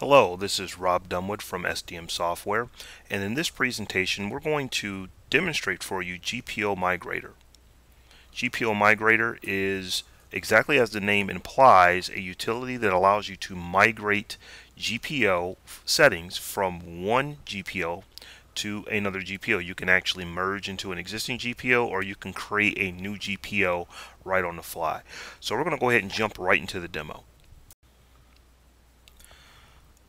Hello, this is Rob Dunwood from SDM Software and in this presentation we're going to demonstrate for you GPO Migrator. GPO Migrator is exactly as the name implies a utility that allows you to migrate GPO settings from one GPO to another GPO. You can actually merge into an existing GPO or you can create a new GPO right on the fly. So we're going to go ahead and jump right into the demo.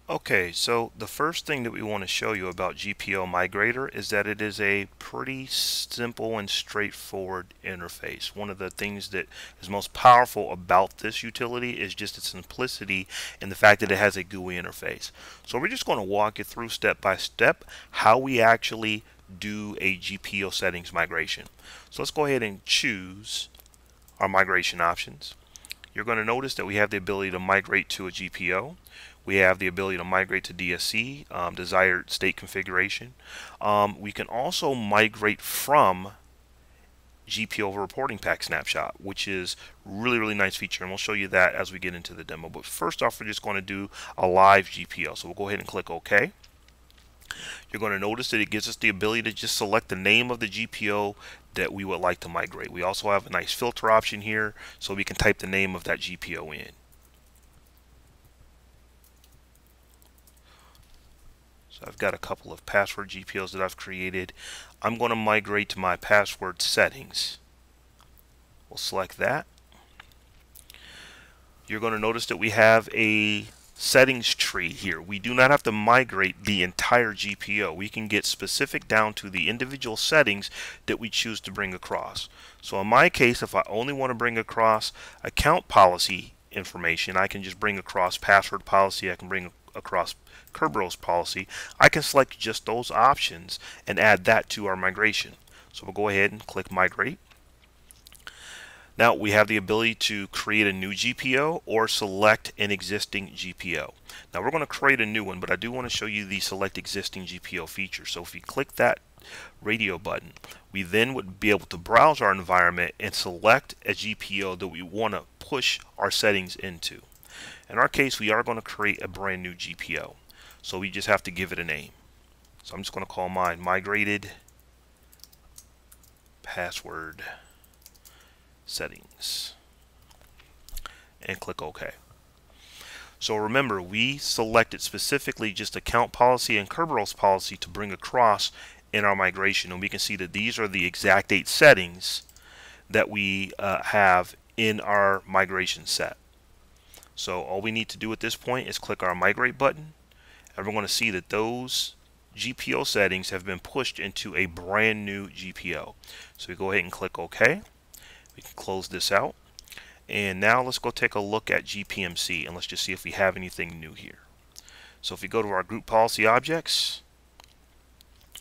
Okay, so the first thing that we want to show you about GPO Migrator is that it is a pretty simple and straightforward interface. One of the things that is most powerful about this utility is just its simplicity and the fact that it has a GUI interface. So we're just going to walk you through step by step how we actually do a GPO settings migration. So let's go ahead and choose our migration options. You're going to notice that we have the ability to migrate to a GPO. We have the ability to migrate to DSC, um, desired state configuration. Um, we can also migrate from GPO reporting pack snapshot, which is really, really nice feature. And we'll show you that as we get into the demo. But first off, we're just going to do a live GPO. So we'll go ahead and click OK. You're going to notice that it gives us the ability to just select the name of the GPO that we would like to migrate. We also have a nice filter option here so we can type the name of that GPO in. So I've got a couple of password GPOs that I've created. I'm going to migrate to my password settings. We'll select that. You're going to notice that we have a settings tree here. We do not have to migrate the entire GPO. We can get specific down to the individual settings that we choose to bring across. So in my case, if I only want to bring across account policy information, I can just bring across password policy. I can bring across Kerberos policy, I can select just those options and add that to our migration. So we'll go ahead and click migrate. Now we have the ability to create a new GPO or select an existing GPO. Now we're going to create a new one, but I do want to show you the select existing GPO feature. So if you click that radio button, we then would be able to browse our environment and select a GPO that we want to push our settings into. In our case, we are going to create a brand new GPO. So we just have to give it a name. So I'm just going to call mine migrated password settings and click OK. So remember, we selected specifically just account policy and Kerberos policy to bring across in our migration. And we can see that these are the exact eight settings that we uh, have in our migration set. So all we need to do at this point is click our migrate button and we're going to see that those GPO settings have been pushed into a brand new GPO. So we go ahead and click OK. We can close this out. And now let's go take a look at GPMC and let's just see if we have anything new here. So if we go to our group policy objects,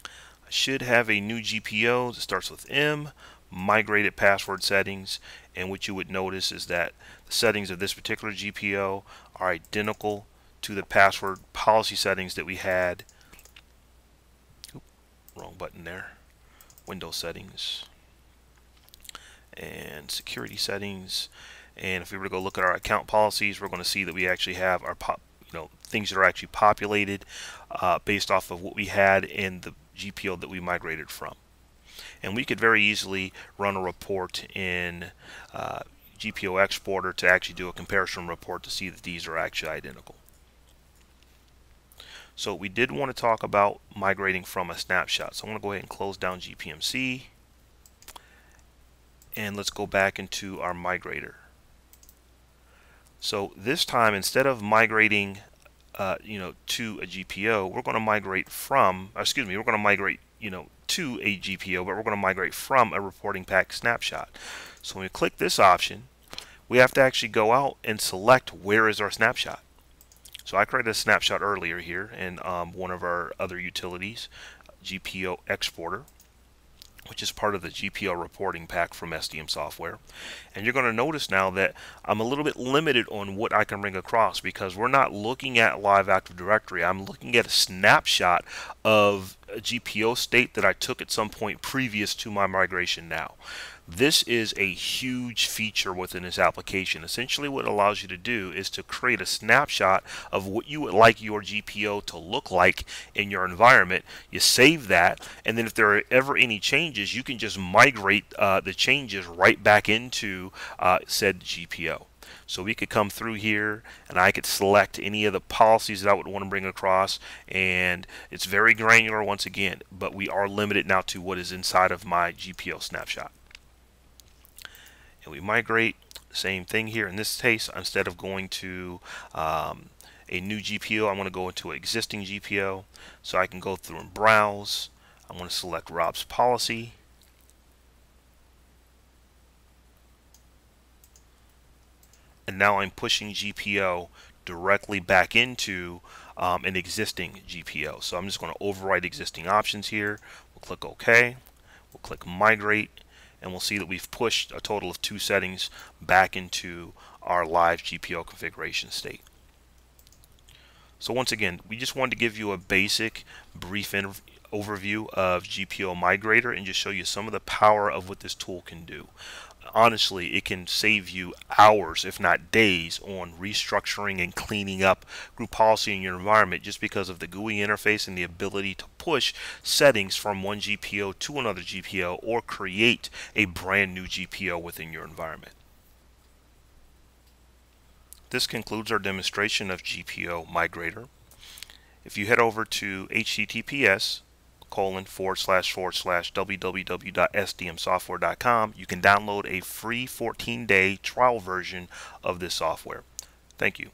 I should have a new GPO that starts with M migrated password settings and what you would notice is that the settings of this particular GPO are identical to the password policy settings that we had. Oop, wrong button there. Windows settings and security settings. And if we were to go look at our account policies we're going to see that we actually have our pop you know things that are actually populated uh, based off of what we had in the GPO that we migrated from and we could very easily run a report in uh, GPO exporter to actually do a comparison report to see that these are actually identical. So we did want to talk about migrating from a snapshot. So I'm going to go ahead and close down GPMC and let's go back into our migrator. So this time instead of migrating uh, you know to a GPO we're going to migrate from excuse me we're going to migrate you know to a GPO, but we're going to migrate from a reporting pack snapshot. So when we click this option, we have to actually go out and select where is our snapshot. So I created a snapshot earlier here in um, one of our other utilities, GPO Exporter which is part of the GPO reporting pack from SDM software. And you're going to notice now that I'm a little bit limited on what I can bring across because we're not looking at live Active Directory. I'm looking at a snapshot of a GPO state that I took at some point previous to my migration now. This is a huge feature within this application. Essentially what it allows you to do is to create a snapshot of what you would like your GPO to look like in your environment. You save that and then if there are ever any changes you can just migrate uh, the changes right back into uh, said GPO. So we could come through here and I could select any of the policies that I would want to bring across and it's very granular once again but we are limited now to what is inside of my GPO snapshot. And we migrate, same thing here in this case instead of going to um, a new GPO I want to go into an existing GPO so I can go through and browse. I want to select Rob's policy and now I'm pushing GPO directly back into um, an existing GPO. So I'm just going to override existing options here. We'll click OK. We'll click Migrate, and we'll see that we've pushed a total of two settings back into our live GPO configuration state. So once again, we just wanted to give you a basic, brief overview of GPO Migrator and just show you some of the power of what this tool can do honestly, it can save you hours, if not days, on restructuring and cleaning up group policy in your environment just because of the GUI interface and the ability to push settings from one GPO to another GPO or create a brand new GPO within your environment. This concludes our demonstration of GPO Migrator. If you head over to https colon forward slash forward slash www.sdmsoftware.com, you can download a free 14 day trial version of this software. Thank you.